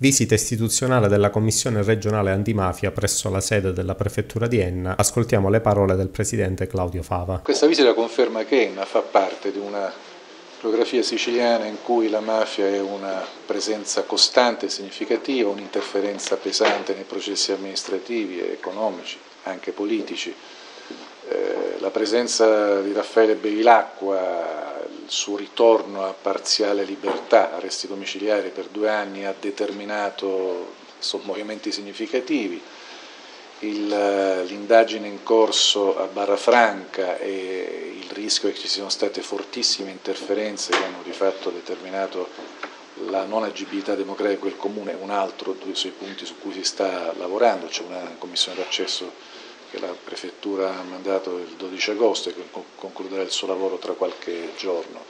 Visita istituzionale della Commissione regionale antimafia presso la sede della Prefettura di Enna. Ascoltiamo le parole del presidente Claudio Fava. Questa visita conferma che Enna fa parte di una geografia siciliana in cui la mafia è una presenza costante e significativa, un'interferenza pesante nei processi amministrativi economici, anche politici. Eh, la presenza di Raffaele Bevilacqua il suo ritorno a parziale libertà, arresti domiciliari per due anni, ha determinato movimenti significativi. L'indagine in corso a Barra Franca e il rischio che ci siano state fortissime interferenze che hanno di fatto determinato la non agibilità democratica di quel comune è un altro dei suoi punti su cui si sta lavorando, c'è una commissione d'accesso che la Prefettura ha mandato il 12 agosto e che concluderà il suo lavoro tra qualche giorno.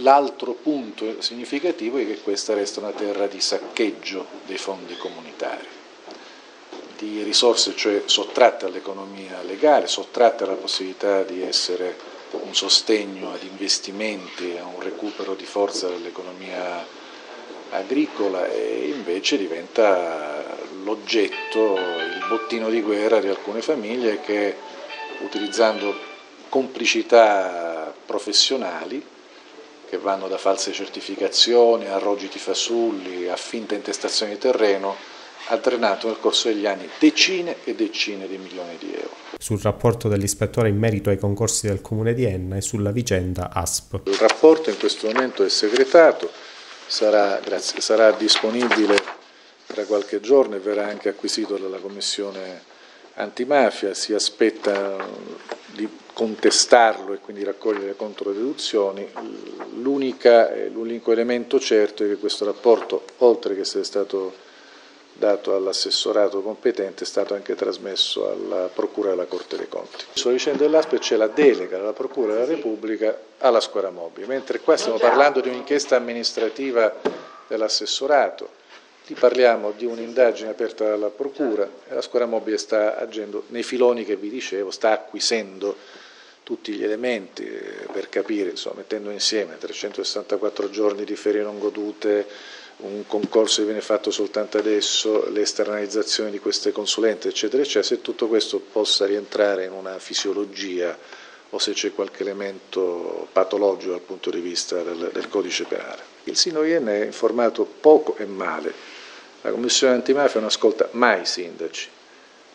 L'altro punto significativo è che questa resta una terra di saccheggio dei fondi comunitari, di risorse cioè sottratte all'economia legale, sottratte alla possibilità di essere un sostegno ad investimenti, a un recupero di forza dell'economia agricola e invece diventa l'oggetto, il bottino di guerra di alcune famiglie che utilizzando complicità professionali che vanno da false certificazioni a rogiti fasulli a finta intestazione di terreno ha drenato nel corso degli anni decine e decine di milioni di euro. Sul rapporto dell'ispettore in merito ai concorsi del comune di Enna e sulla vicenda ASP. Il rapporto in questo momento è segretato, sarà, grazie, sarà disponibile tra qualche giorno e verrà anche acquisito dalla Commissione antimafia, si aspetta di contestarlo e quindi raccogliere controdeduzioni. L'unico elemento certo è che questo rapporto, oltre che essere stato dato all'assessorato competente, è stato anche trasmesso alla Procura della Corte dei Conti. Sulla vicenda dell'ASPE c'è la delega della Procura della Repubblica alla squadra mobile, mentre qua stiamo parlando di un'inchiesta amministrativa dell'assessorato, lì parliamo di un'indagine aperta dalla Procura e la squadra mobile sta agendo nei filoni che vi dicevo, sta acquisendo tutti gli elementi eh, per capire, insomma, mettendo insieme 364 giorni di ferie non godute, un concorso che viene fatto soltanto adesso, le esternalizzazioni di queste consulenze, eccetera, eccetera, se tutto questo possa rientrare in una fisiologia o se c'è qualche elemento patologico dal punto di vista del, del codice penale. Il Sino-IN è informato poco e male, la Commissione antimafia non ascolta mai i sindaci,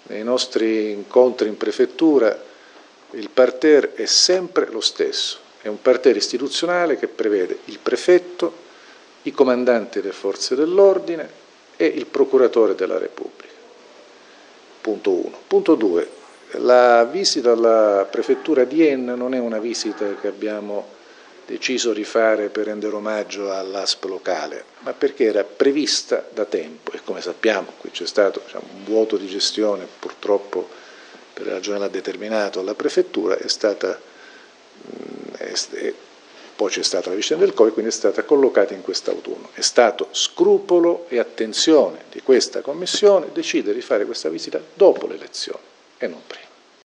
nei nostri incontri in prefettura il parterre è sempre lo stesso, è un parterre istituzionale che prevede il prefetto, i comandanti delle forze dell'ordine e il procuratore della Repubblica. Punto 1. Punto 2. La visita alla prefettura di Enna non è una visita che abbiamo deciso di fare per rendere omaggio all'ASP locale, ma perché era prevista da tempo e come sappiamo qui c'è stato diciamo, un vuoto di gestione purtroppo per ragione l'ha determinato alla prefettura, è stata è, poi c'è stata la vicenda del Covid, quindi è stata collocata in quest'autunno. È stato scrupolo e attenzione di questa Commissione decidere di fare questa visita dopo le elezioni e non prima.